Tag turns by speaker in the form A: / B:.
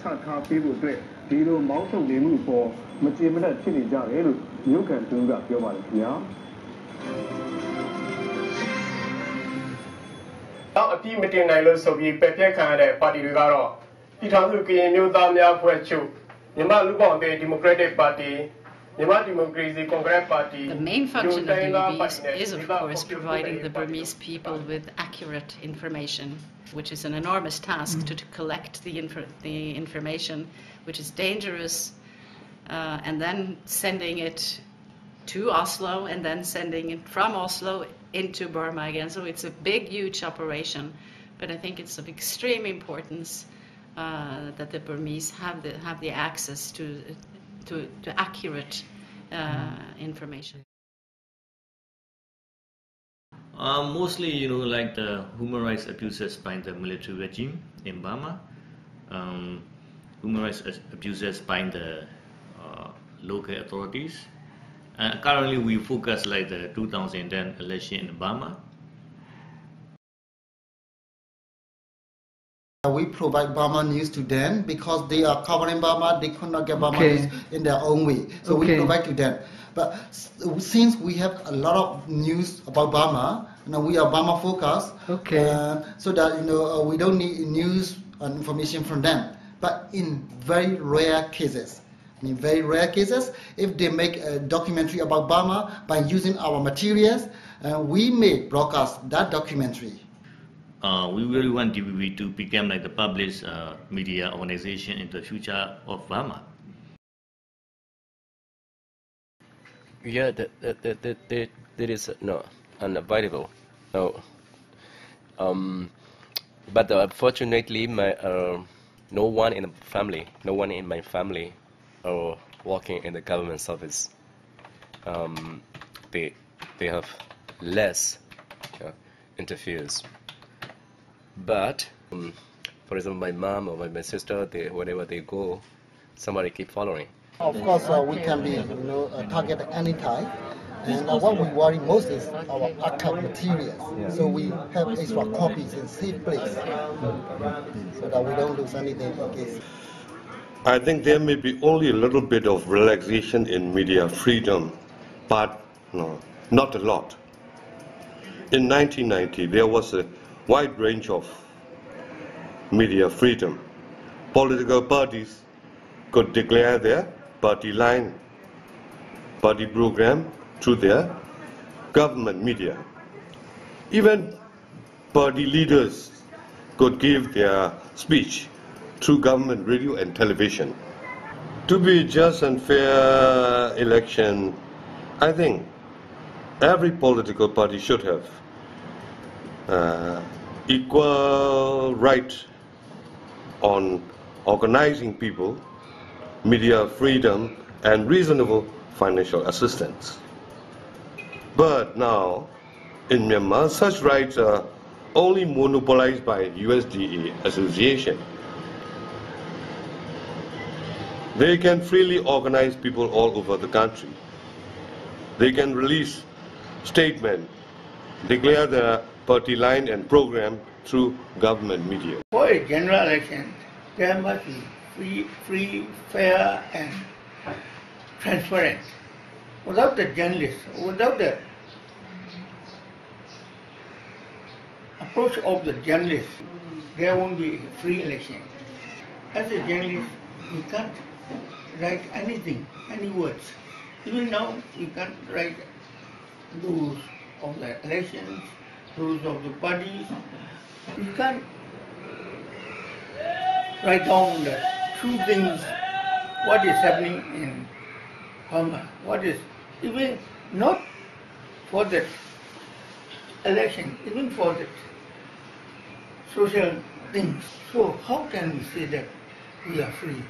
A: ချထားပေးဖို့အတွက်ဒီလိုမောင်းထုတ်နေမှုပေါ်မကြေမနက်ဖြစ်နေကြတယ်လို့မြို့ခံသူကပြောပါတယ်ခင်ဗျာ
B: တော့အပြည့်မတင်နိုင်လို့ဆိုပြီးပယ်ပြက်ခံရတဲ့ပါတီတွေကတော့ပြည်ထောင်စုကရင်မျိုးသားများဖွဲ့ချုပ်မြန်မာလူ့ဘောင်တဲ့ဒီမိုကရက်တစ်ပါတီ
C: The main function of the DVB is, of course, providing the Burmese people with accurate information, which is an enormous task mm to, to, collect the, inf the, information, which is dangerous, uh, and then sending it to Oslo and then sending it from Oslo into Burma again. So it's a big, huge operation, but I think it's of extreme importance. Uh, that the Burmese have the have the access to to, to accurate information.
D: Uh, mostly, you know, like the human rights abuses by the military regime in Burma, um, human rights abuses by the uh, local authorities. Uh, currently, we focus like the 2010 election in Burma.
E: We provide Burma news to them because they are covering Burma. They could not get Burma
F: Okay.
E: news in their own way, so we provide to them. But since we have a lot of news about Burma, you know, we are Burma focused.
F: Okay.
E: Uh, so that you know uh, we don't need news and information from them. But in very rare cases, in very rare cases, if they make a documentary about Burma by using our materials, uh, we may broadcast that documentary.
D: Uh, we really want DVB to become like the public uh, media organization in the future of Burma.
G: Yeah, that that that that, that, that is uh, no unavoidable. No. Um, but uh, fortunately, my uh, no one in the family, no one in my family, are working in the government service. Um, they they have less uh, interferes. But um, for example, my mom or my, my sister, they wherever they go, somebody keep following.
E: Of course, uh, we can be, you know, uh, target any time. And uh, what we worry most is our archive materials. So we have extra copies in safe place, so that we don't lose anything in case.
H: I think there may be only a little bit of relaxation in media freedom, but no, not a lot. In 1990, there was a wide range of media freedom. Political parties could declare their party line, party program through their government media. Even party leaders could give their speech through government radio and television. To be just and fair election, I think every political party should have uh, equal right on organizing people, media freedom, and reasonable financial assistance. But now, in Myanmar, such rights are only monopolized by USDA Association. They can freely organize people all over the country. They can release statement, declare their party line and program through government media.
I: For a general election, there must be free, free, fair, and transparent. Without the journalists, without the approach of the journalists, there won't be free election. As a journalist, you can't write anything, any words. Even now, you can't write rules of the elections, rules of the body. You can't write down the true things, what is happening in Burma, what is, even not for that election, even for that social things. So how can we say that we are free?